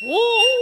哦。